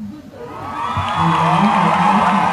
Thank you.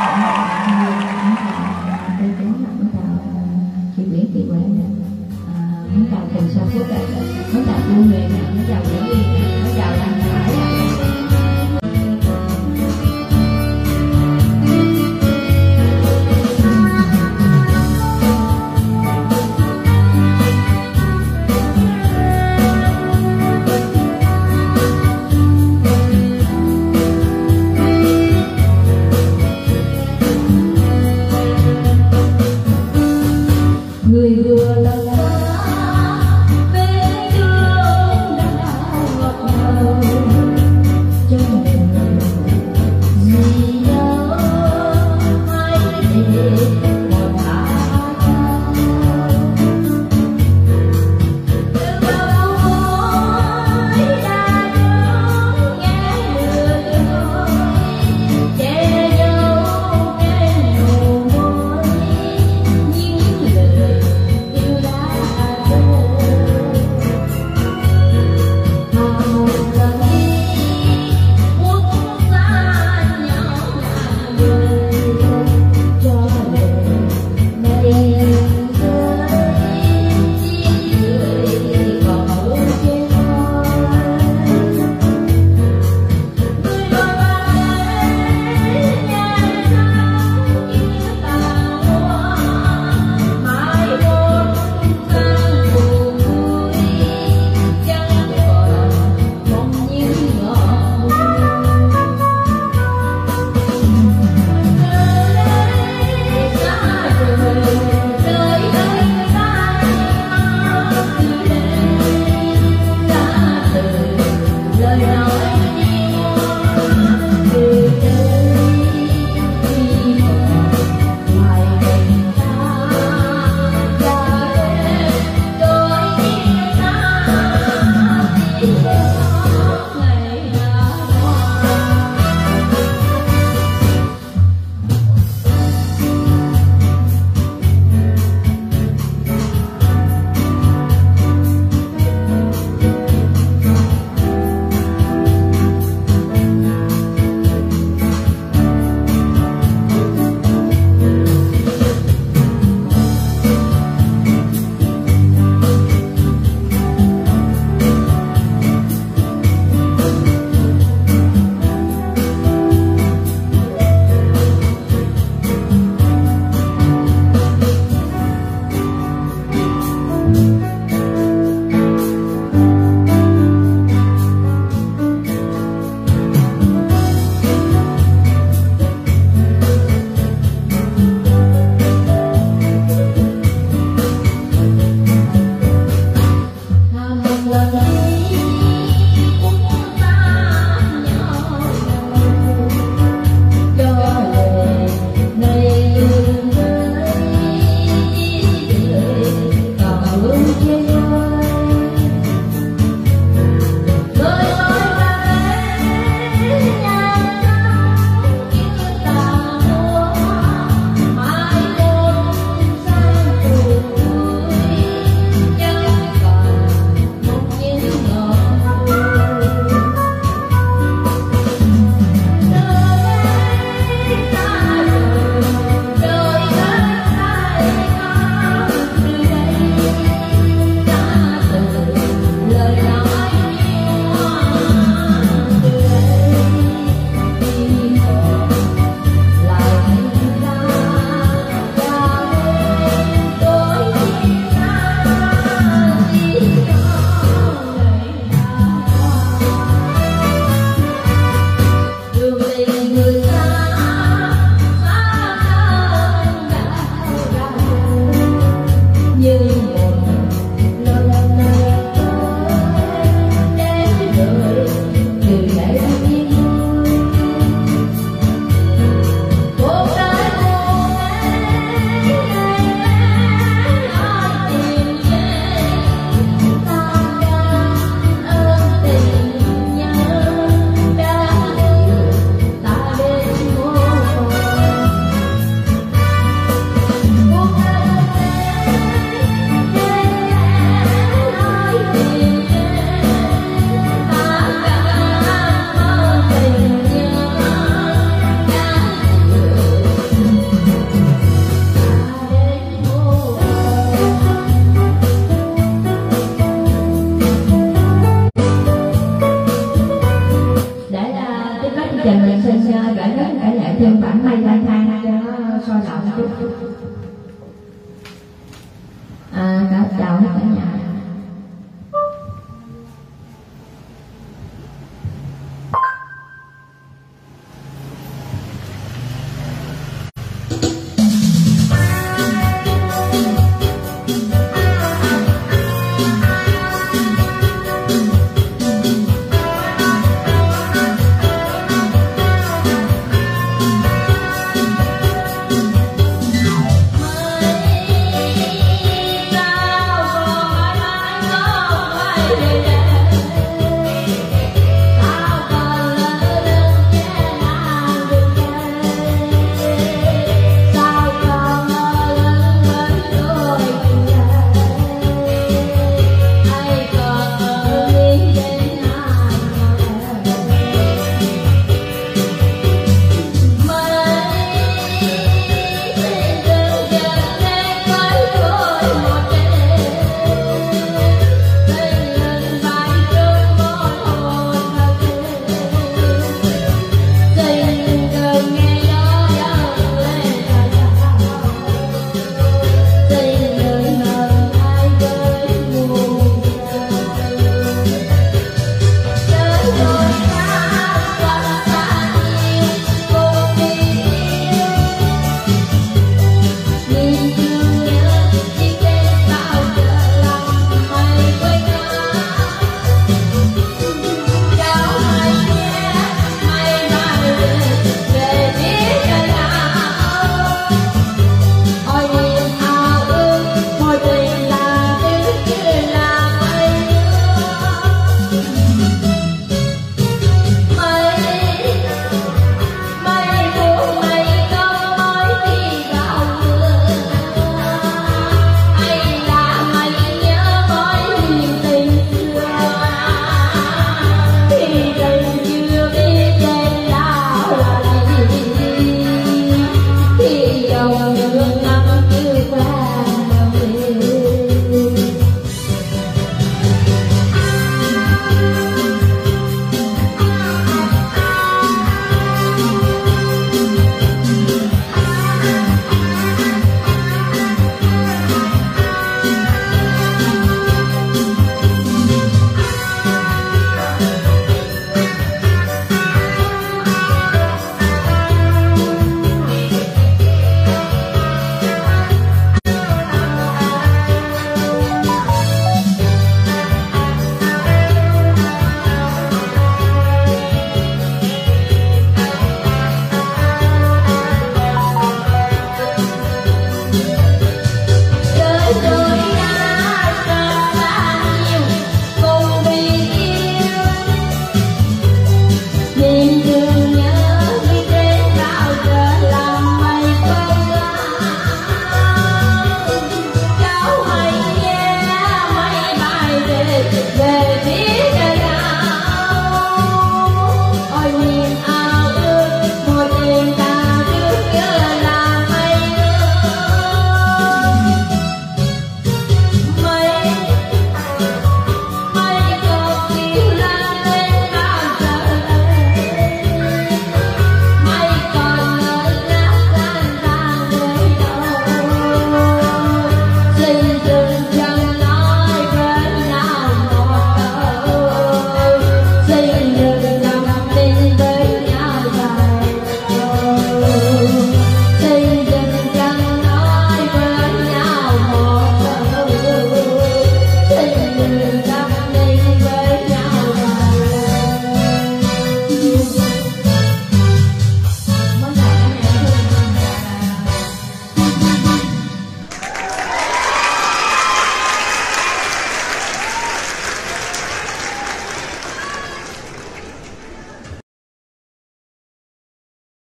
À, chào hết cả nhà